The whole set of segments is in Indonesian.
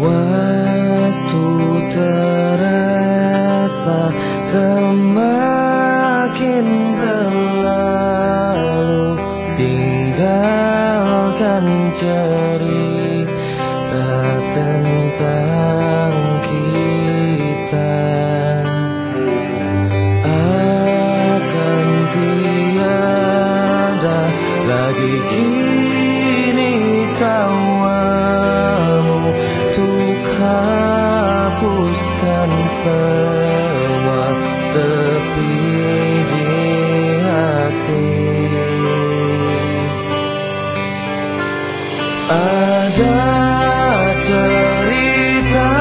Waktu terasa semakin berlalu Tinggalkan cerita tentang kita. Akan tiada lagi kini semua sepi di hati. Ada cerita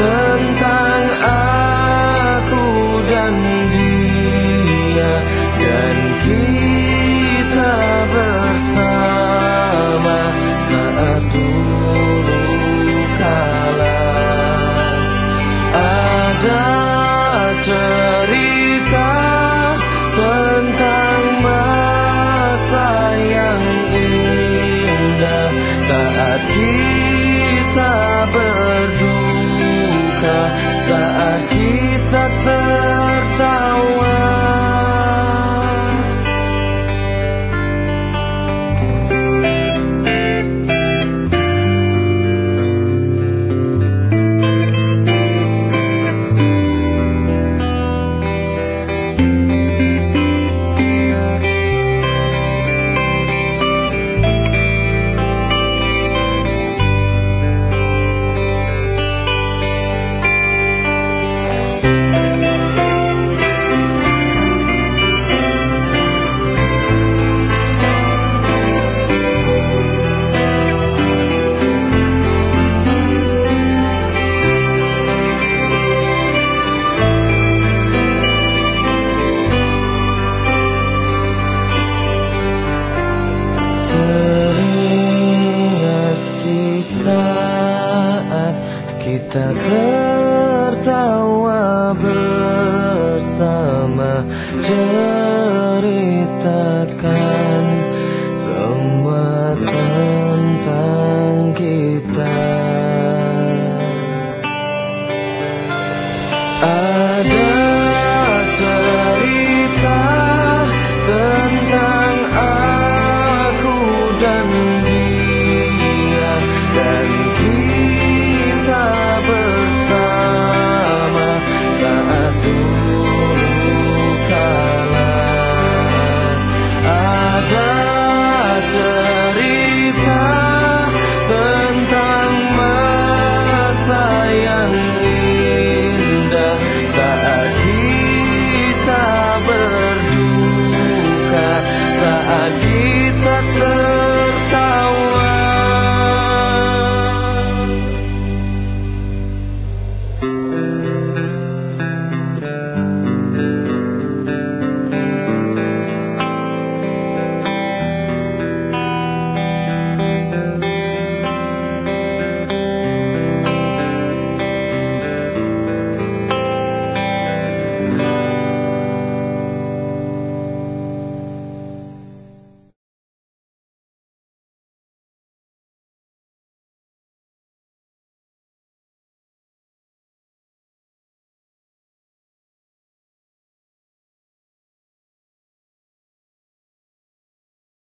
tentang aku dan dia Dan kita Saat kita tertawa kita